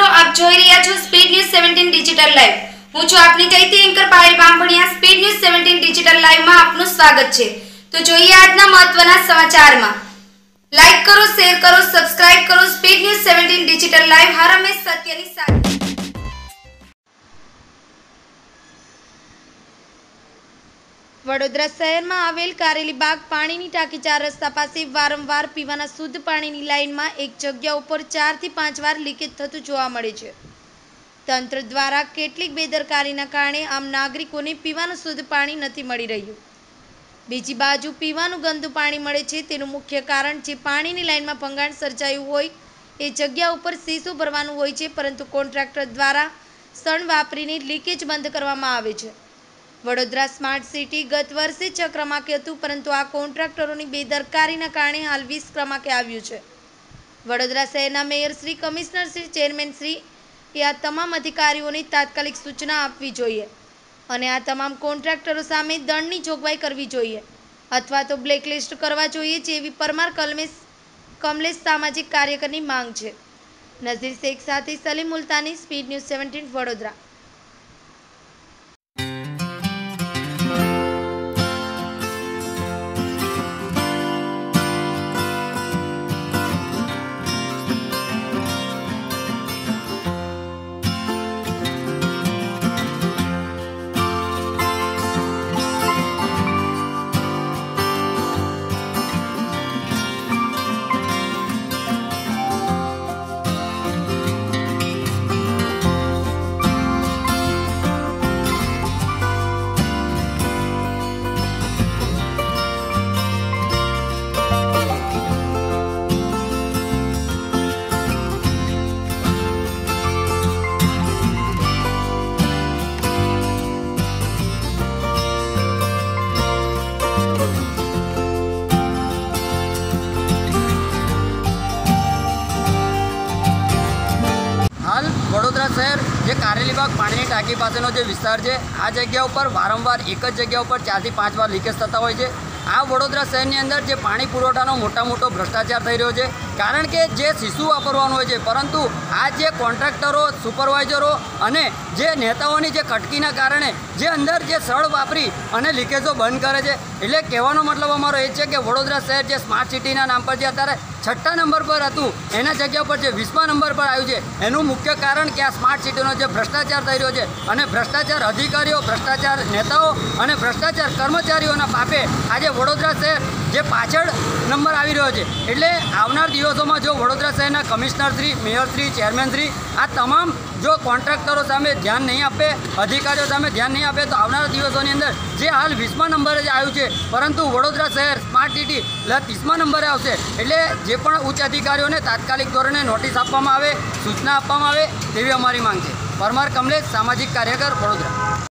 મિત્રો, આપ જોઈ રહ્યા છો speed news seventeen digital live હું છું આપની ચૈતી anchor Payal Bamaniya speed news seventeen digital લાઈવમાં આપનું સ્વાગત છે. તો જોઈએ આજના મહત્વના સમાચારમાં. લાઈક કરો શેર કરો સબસ્ક્રાઇબ કરો speed news seventeen digital live હર હંમેશ સત્યની સાથે. વડોદરા શહેરમાં આવેલ કારેલીબાગ પાણીની ટાંકી ચાર રસ્તા પાસે વારંવાર પીવાના શુદ્ધ પાણીની લાઇનમાં એક જગ્યા ઉપર ચારથી પાંચ વાર લીકેજ થતું જોવા મળે છે. તંત્ર દ્વારા કેટલીક બેદરકારીના કારણે આમ નાગરિકોને પીવાનું શુદ્ધ પાણી નથી મળી રહ્યું. બીજી બાજુ પીવાનું ગંદુ પાણી મળે છે તેનું મુખ્ય કારણ જે પાણીની લાઇનમાં ભંગાણ સર્જાયું હોય એ જગ્યા ઉપર શીશું ભરવાનું હોય છે પરંતુ કોન્ટ્રાક્ટર દ્વારા સણ વાપરીને લીકેજ બંધ કરવામાં આવે છે. વડોદરા સ્માર્ટ સિટી ગત વર્ષે છ ક્રમાંકે હતું પરંતુ આ કોન્ટ્રાક્ટરોની બેદરકારીના કારણે હાલ વીસ ક્રમાંકે આવ્યું છે. વડોદરા શહેરના mayor Shri, commissioner Shri, chairman Shri એ આ તમામ અધિકારીઓને તાત્કાલિક સૂચના આપવી જોઈએ અને આ તમામ કોન્ટ્રાક્ટરો સામે દંડની જોગવાઈ કરવી જોઈએ અથવા તો બ્લેકલિસ્ટ કરવા જોઈએ જેવી પરમાર કલમેશ, કમલેશ સામાજિક કાર્યકરની માંગ છે. નઝીર શેખ સાથે Salim Multani speed news seventeen Vadodara. જે કારેલીબાગ પાણીની ટાંકી પાસેનો જે વિસ્તાર છે, આ જગ્યા ઉપર વારંવાર એક જ જગ્યા ઉપર ચારથી પાંચ વાર લીકેજ થતા હોય છે. આ વડોદરા શહેરની અંદર જે પાણી પુરવઠાનો મોટા મોટો ભ્રષ્ટાચાર થઈ રહ્યો છે કારણ કે જે શિશુ વાપરવાનું હોય છે, પરંતુ આ જે કોન્ટ્રાક્ટરો, સુપરવાઇઝરો અને જે નેતાઓની જે ખટકીના કારણે જે અંદર જે સળ વાપરી અને લીકેજો બંધ કરે છે, એટલે કહેવાનો મતલબ અમારો એ છે કે વડોદરા શહેર જે સ્માર્ટ સિટીના નામ પર જે અત્યારે છઠ્ઠા નંબર પર હતું, એના જગ્યા પર જે વીસમા નંબર પર આવ્યું છે, એનું મુખ્ય કારણ કે આ સ્માર્ટ સિટીનો જે ભ્રષ્ટાચાર થઈ રહ્યો છે અને ભ્રષ્ટાચાર અધિકારીઓ, ભ્રષ્ટાચાર નેતાઓ અને ભ્રષ્ટાચાર કર્મચારીઓના પાપે આજે વડોદરા શહેર જે પાછળ નંબર આવી રહ્યો છે. એટલે આવનાર દિવસોમાં જો વડોદરા શહેરના કમિશનરશ્રી મેયરશ્રી ચેરમેનશ્રી આ તમામ જો કોન્ટ્રાક્ટરો સામે ધ્યાન નહીં આપે, અધિકારીઓ સામે ધ્યાન નહીં આપે, તો આવનારા દિવસોની અંદર જે હાલ વીસમા નંબરે જ આવ્યું છે, પરંતુ વડોદરા શહેર સ્માર્ટ સિટી ત્રીસમા નંબરે આવશે. એટલે જે પણ ઉચ્ચ અધિકારીઓને તાત્કાલિક ધોરણે નોટિસ આપવામાં આવે, સૂચના આપવામાં આવે, તેવી અમારી માંગ છે. પરમાર કમલેશ, સામાજિક કાર્યકર, વડોદરા.